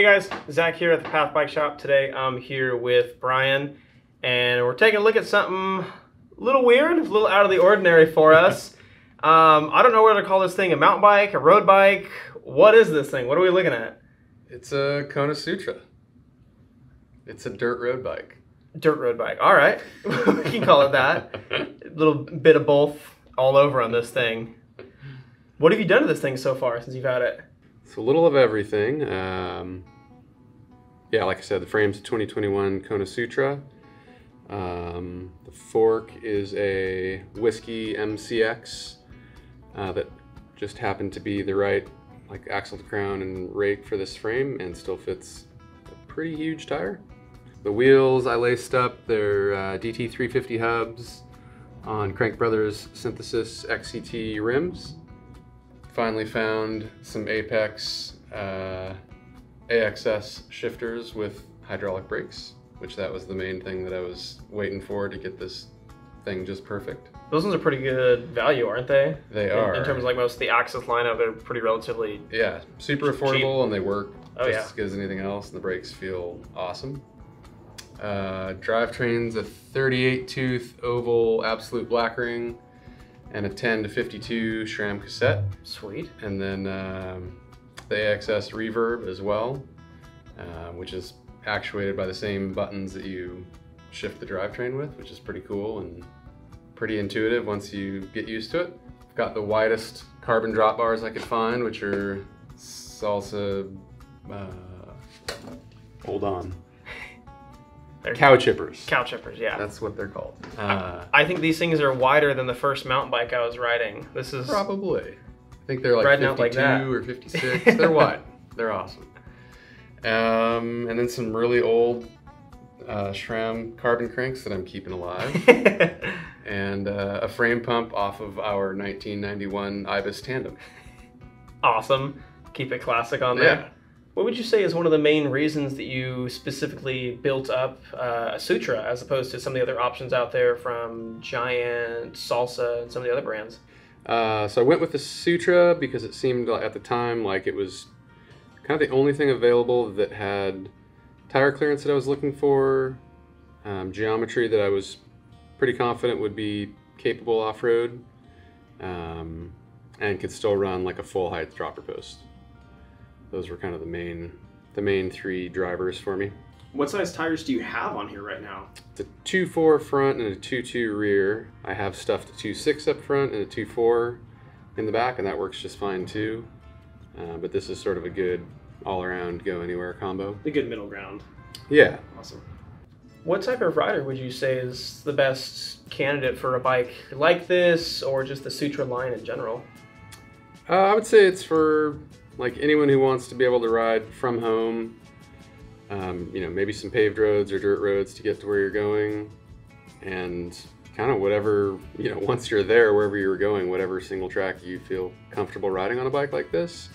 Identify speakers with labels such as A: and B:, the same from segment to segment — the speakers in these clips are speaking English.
A: Hey guys, Zach here at the Path Bike Shop. Today I'm here with Brian and we're taking a look at something a little weird, a little out of the ordinary for us. um, I don't know whether to call this thing a mountain bike, a road bike. What is this thing? What are we looking at?
B: It's a Kona Sutra. It's a dirt road bike.
A: Dirt road bike. All right, we can call it that. a little bit of both all over on this thing. What have you done to this thing so far since you've had it?
B: It's a little of everything. Um, yeah, like I said, the frame's a 2021 Kona Sutra. Um, the fork is a Whisky MCX uh, that just happened to be the right like axle to crown and rake for this frame and still fits a pretty huge tire. The wheels I laced up, they're uh, DT350 hubs on Crank Brothers Synthesis XCT rims. Finally found some Apex uh, AXS shifters with hydraulic brakes, which that was the main thing that I was waiting for to get this thing just perfect.
A: Those ones are pretty good value, aren't they?
B: They
A: In-
B: are.
A: In, terms of like most of the AXS lineup, they're pretty relatively.
B: Yeah, super affordable and they work
A: Oh,
B: just
A: yeah.
B: as good as anything else, and the brakes feel awesome. Uh, drivetrain's a 38 tooth oval absolute black ring and a 10 to 52 SRAM cassette,
A: Sweet.
B: and then um, the AXS reverb as well, uh, which is actuated by the same buttons that you shift the drivetrain with, which is pretty cool and pretty intuitive once you get used to it. I've got the widest carbon drop bars I could find, which are salsa. Uh, hold on.
A: They're
B: Cowchippers.
A: cow chippers, yeah.
B: That's what they're called. Uh,
A: I think these things are wider than the first mountain bike I was riding. This is
B: probably. I think they're like
A: Riding
B: 52
A: like
B: or 56. they're wide. They're awesome. Um, and then some really old uh, SRAM carbon cranks that I'm keeping alive. and uh, a frame pump off of our 1991 Ibis Tandem.
A: awesome. Keep it classic on there. What would you say is one of the main reasons that you specifically built up uh, a Sutra as opposed to some of the other options out there from Giant, Salsa, and some of the other brands?
B: Uh, so I went with the Sutra because it seemed at the time like it was kind of the only thing available that had tire clearance that I was looking for, um, geometry that I was pretty confident would be capable off road, um, and could still run like a full height dropper post. Those were kind of the main the main three drivers for me.
A: What size tires do you have on here right now?
B: It's a 2.4 front and a 2.2 rear. I have stuffed a 2.6 up front and a 2.4 in the back, and that works just fine too. Uh, but this is sort of a good all-around go anywhere combo.
A: The good middle ground.
B: Yeah.
A: Awesome. What type of rider would you say is the best candidate for a bike like this, or just the Sutra line in general?
B: Uh, I would say it's for like anyone who wants to be able to ride from home. Um, you know, maybe some paved roads or dirt roads to get to where you're going, and kind of whatever you know. Once you're there, wherever you're going, whatever single track you feel comfortable riding on a bike like this,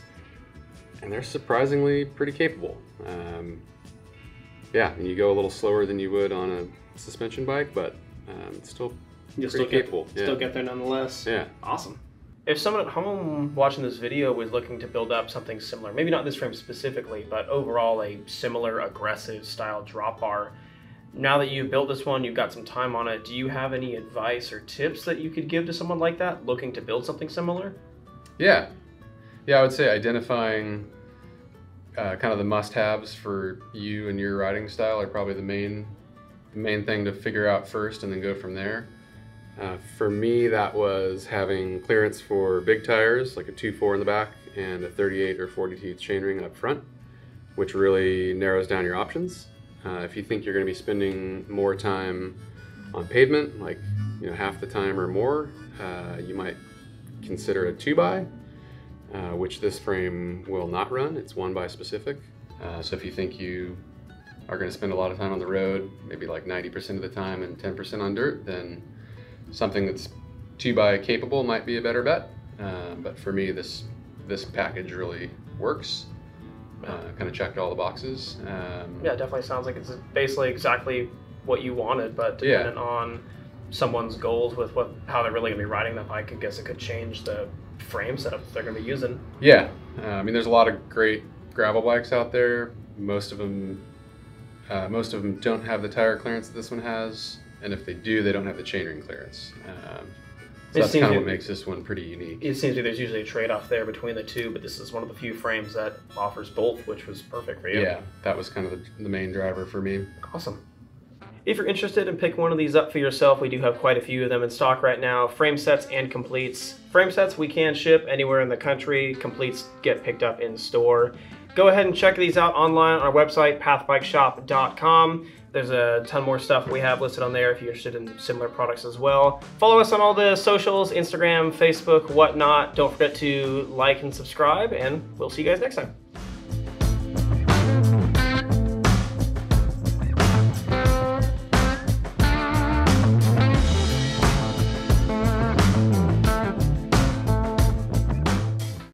B: and they're surprisingly pretty capable. Um, yeah, and you go a little slower than you would on a suspension bike, but um, it's still
A: You'll
B: pretty
A: still get,
B: capable.
A: still get there nonetheless.
B: yeah.
A: Awesome. If someone at home watching this video was looking to build up something similar, maybe not this frame specifically, but overall a similar aggressive style drop bar, now that you've built this one, you've got some time on it, do you have any advice or tips that you could give to someone like that looking to build something similar?
B: Yeah, yeah. I would say identifying uh, kind of the must-haves for you and your riding style are probably the main the main thing to figure out first, and then go from there. Uh, for me, that was having clearance for big tires, like a 2.4 in the back and a 38 or 40 teeth chainring up front, which really narrows down your options. Uh, if you think you're going to be spending more time on pavement, like you know half the time or more, uh, you might consider a two by, uh, which this frame will not run. It's one by specific. Uh, so if you think you are going to spend a lot of time on the road, maybe like 90% of the time and 10% on dirt, then something that's two by capable might be a better bet. Uh, but for me, this this package really works. Uh, kind of checked all the boxes. Um,
A: Yeah, it definitely sounds like it's basically exactly what you wanted, but
B: Yeah.
A: on someone's goals with what how they're really gonna be riding that bike, I guess it could change the frame setup that they're gonna be using.
B: Yeah, uh, I mean, there's a lot of great gravel bikes out there, most of them uh, most of them don't have the tire clearance that this one has, and if they do, they don't have the chainring clearance. Um, so
A: It
B: that's kind of what makes this one pretty unique.
A: It seems like there's usually a trade-off there between the two, but this is one of the few frames that offers both, which was perfect for you.
B: Yeah, that was kind of the, the main driver for me.
A: Awesome. If you're interested in picking one of these up for yourself, we do have quite a few of them in stock right now frame sets and completes. Frame sets we can ship anywhere in the country, completes get picked up in store. Go ahead and check these out online on our website, pathbikeshop.com. There's a ton more stuff we have listed on there if you're interested in similar products as well. Follow us on all the socials Instagram, Facebook, whatnot. Don't forget to like and subscribe, and we'll see you guys next time.